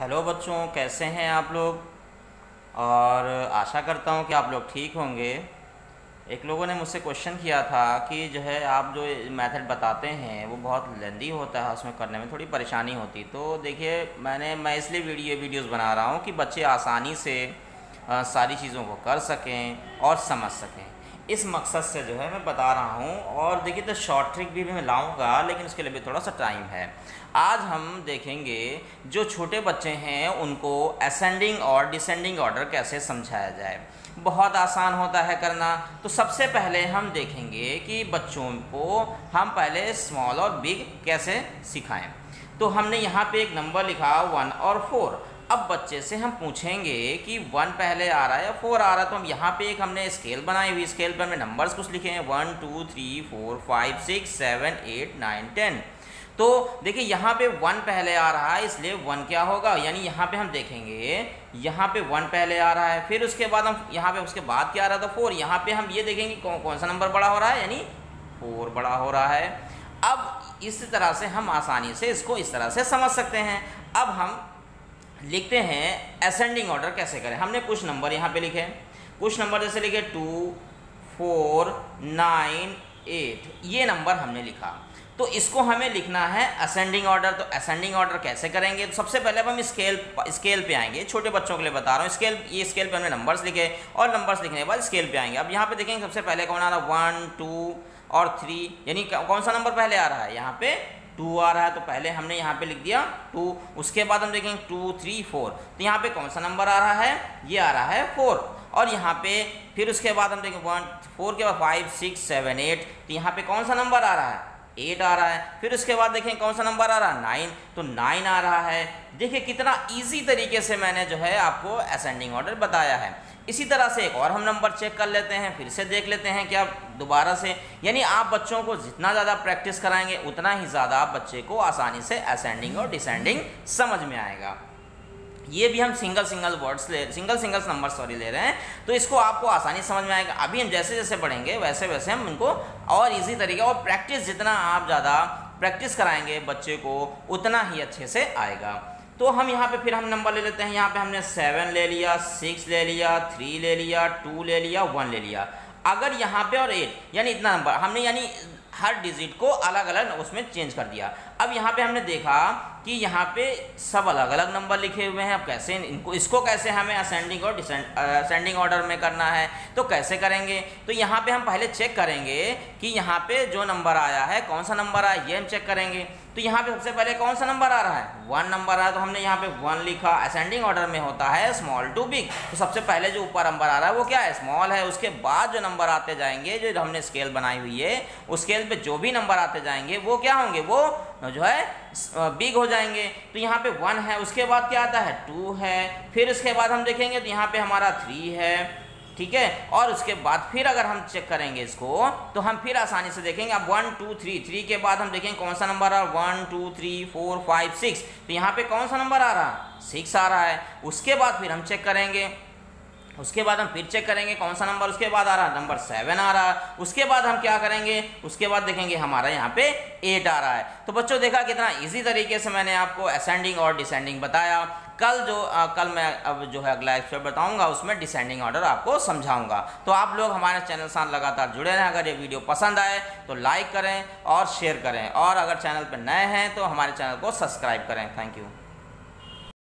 Hello बच्चों कैसे हैं आप लोग? और आशा करता हूँ कि आप लोग ठीक होंगे। एक लोगों ने मुझसे क्वेश्चन किया था कि जो है आप जो मेथड बताते हैं वो बहुत लेंदी होता है उसमें करने में थोड़ी परेशानी होती। तो देखिए मैंने मैं इसलिए वीडियो वीडियोस बना रहा हूँ कि बच्चे आसानी से आ, सारी चीज़ों को कर सकें और समझ सकें। इस मकसद से जो है मैं बता रहा हूँ, और देखिए तो शॉर्ट ट्रिक भी मैं लाऊँगा, लेकिन उसके लिए भी थोड़ा सा टाइम है। आज हम देखेंगे जो छोटे बच्चे हैं, उनको असेंडिंग और डिसेंडिंग ऑर्डर कैसे समझाया जाए। बहुत आसान होता है करना। तो सबसे पहले हम देखेंगे कि बच्चों को हम पहले स्मॉल और बिग कैसे सिखाएँ। तो हमने यहाँ पे एक नंबर लिखा वन और फोर अब बच्चे से हम पूछेंगे कि वन पहले आ रहा है या फोर आ रहा है तो हम यहाँ पे एक हमने स्केल बनाई हुई स्केल पर हमने नंबर्स कुछ लिखे हैं। One two three four five six seven eight nine ten तो देखिए, यहाँ पे वन पहले आ रहा है, इसलिए वन क्या होगा? यानी यहाँ पे हम देखेंगे, यहाँ पे वन पहले आ रहा है, फिर उसके बाद हम, यहाँ पे उसके बाद क्या आ रहा था? फोर यहाँ पे हम ये देखेंगे कौन कौन सा नंबर बड़ा हो रहा है, यानी फोर बड़ा हो रहा है। अब इस तरह से हम आसानी से इसको इस तरह से समझ सकते हैं। अब हम लिखते हैं असेंडिंग ऑर्डर कैसे करें? हमने कुछ नंबर यहाँ पे लिखे कुछ नंबर जैसे लिखे टू फोर नाइन एट ये नंबर हमने लिखा। तो इसको हमें लिखना है असेंडिंग ऑर्डर तो असेंडिंग ऑर्डर कैसे करेंगे? तो सबसे पहले अब हम स्केल स्केल पे आएँगे। छोटे बच्चों के लिए बता रहा हूँ। स्केल ये स्केल पे हमने नंबर्स लिखे और नंबर्स लिखने के बाद स्केल पे आएँगे। अब यहाँ पे देखेंगे सबसे पहले कौन आ रहा है? वन टू और थ्री यानी कौन सा नंबर पहले आ रहा है? यहाँ पे टू आ रहा है तो पहले हमने यहाँ पे लिख दिया टू। उसके बाद हम देखेंगे टू, थ्री, फोर। तो यहाँ पे कौन सा नंबर आ रहा है? ये आ रहा है फोर। और यहाँ पे फिर उसके बाद हम देखेंगे वन, फोर के बाद फाइव, सिक्स, सेवन, एट। तो यहाँ पे कौन सा नंबर आ रहा है? एट आ रहा है। फिर उसके बाद देखें कौन सा नंबर आ रहा है? नाइन तो नाइन आ रहा है। देखिए कितना इजी तरीके से मैंने जो है आपको असेंडिंग ऑर्डर बताया है। इसी तरह से एक और हम नंबर चेक कर लेते हैं, फिर से देख लेते हैं क्या दोबारा से। यानी आप बच्चों को जितना ज़्यादा प्रैक्टिस कराएँगे, उतना ही ज़्यादा आप बच्चे को आसानी से असेंडिंग और डिसेंडिंग समझ में आएगा। ये भी हम सिंगल सिंगल वर्ड्स ले सिंगल सिंगल नंबर सॉरी ले रहे हैं। तो इसको आपको आसानी समझ में आएगा। अभी हम जैसे जैसे पढ़ेंगे, वैसे वैसे हम इनको और इजी तरीके और प्रैक्टिस जितना आप ज़्यादा प्रैक्टिस कराएँगे बच्चे को, उतना ही अच्छे से आएगा। तो हम यहाँ पे फिर हम नंबर ले लेते हैं। यहाँ पे हमने सेवन ले लिया सिक्स ले लिया थ्री ले लिया टू ले लिया वन ले लिया। अगर यहाँ पे और एट यानी इतना नंबर हमने यानी हर डिजिट को अलग अलग उसमें चेंज कर दिया। अब यहाँ पे हमने देखा कि यहाँ पे सब अलग अलग नंबर लिखे हुए हैं। अब कैसे इनको, इसको कैसे हमें असेंडिंग और असेंडिंग ऑर्डर में करना है? तो कैसे करेंगे? तो यहाँ पे हम पहले चेक करेंगे कि यहाँ पे जो नंबर आया है, कौन सा नंबर आया ये हम चेक करेंगे। तो यहाँ पे सबसे पहले कौन सा नंबर आ रहा है? वन नंबर आया तो हमने यहाँ पे वन लिखा। असेंडिंग ऑर्डर में होता है स्मॉल टू बिग तो सबसे पहले जो ऊपर नंबर आ रहा है, वो क्या है? स्मॉल है। उसके बाद जो नंबर आते जाएँगे, जो हमने स्केल बनाई हुई है, उस स्केल पे जो भी नंबर आते जाएँगे, वो क्या होंगे? वो जो है बिग हो जाएँगे। तो यहाँ पे वन है, उसके बाद क्या आता है? टू है। फिर उसके बाद हम देखेंगे तो यहाँ पे हमारा थ्री है। ठीक है? और उसके बाद फिर अगर हम चेक करेंगे इसको तो हम फिर आसानी से देखेंगे। अब वन टू थ्री थ्री के बाद हम देखेंगे कौन सा नंबर आ रहा one two three four five six तो यहाँ पे कौन सा नंबर आ रहा? सिक्स आ रहा है। उसके बाद फिर हम चेक करेंगे। उसके बाद हम फिर चेक करेंगे कौन सा नंबर उसके बाद आ रहा नंबर सेवन आ रहा है। उसके बाद हम क्या करेंगे? उसके बाद देखेंगे हमारा यहाँ पे एट आ रहा है। तो बच्चों, देखा कितना इजी तरीके से मैंने आपको असेंडिंग और डिसेंडिंग बताया। कल जो आ, कल मैं अब जो है अगला एपिसोड बताऊँगा उसमें डिसेंडिंग ऑर्डर आपको समझाऊँगा। तो आप लोग हमारे चैनल साथ लगातार जुड़े रहें अगर ये वीडियो पसंद आए तो लाइक करें और शेयर करें। और अगर चैनल पर नए हैं तो हमारे चैनल को सब्सक्राइब करें। Thank you